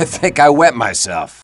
I think I wet myself.